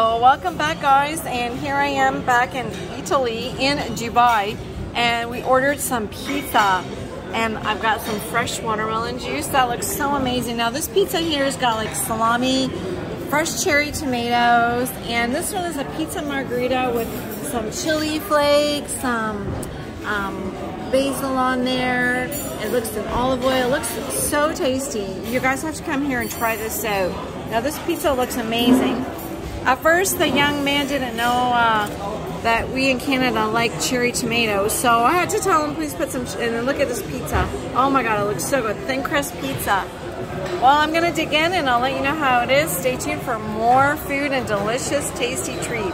Well, welcome back guys and here I am back in Eataly in Dubai and we ordered some pizza and I've got some fresh watermelon juice that looks so amazing. Now this pizza here has got like salami, fresh cherry tomatoes and this one is a pizza margherita with some chili flakes, some um, basil on there. It looks in olive oil. It looks so tasty. You guys have to come here and try this out. Now this pizza looks amazing. At first, the young man didn't know uh, that we in Canada like cherry tomatoes, so I had to tell him, please put some, and look at this pizza. Oh my God, it looks so good. Thin crust pizza. Well, I'm gonna dig in and I'll let you know how it is. Stay tuned for more food and delicious, tasty treats.